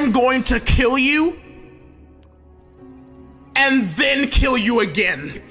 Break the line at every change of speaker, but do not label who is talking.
I'm going to kill you and then kill you again.